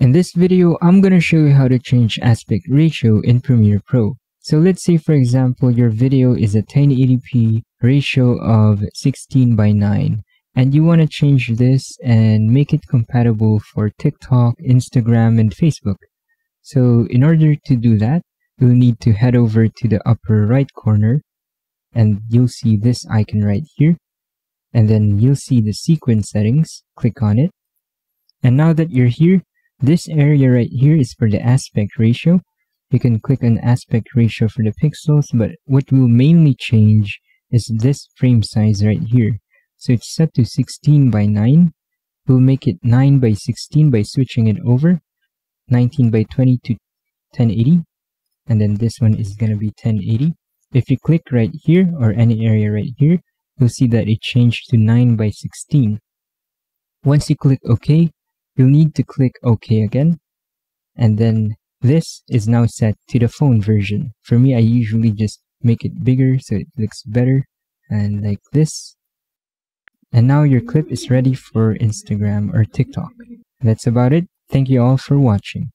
In this video, I'm going to show you how to change aspect ratio in Premiere Pro. So let's say for example your video is a 1080p ratio of 16 by 9 and you want to change this and make it compatible for TikTok, Instagram, and Facebook. So in order to do that, you'll need to head over to the upper right corner and you'll see this icon right here and then you'll see the sequence settings click on it and now that you're here this area right here is for the aspect ratio. You can click on aspect ratio for the pixels, but what will mainly change is this frame size right here. So it's set to 16 by 9. We'll make it 9 by 16 by switching it over. 19 by 20 to 1080. And then this one is going to be 1080. If you click right here or any area right here, you'll see that it changed to 9 by 16. Once you click OK, you'll need to click OK again. And then this is now set to the phone version. For me, I usually just make it bigger so it looks better and like this. And now your clip is ready for Instagram or TikTok. That's about it. Thank you all for watching.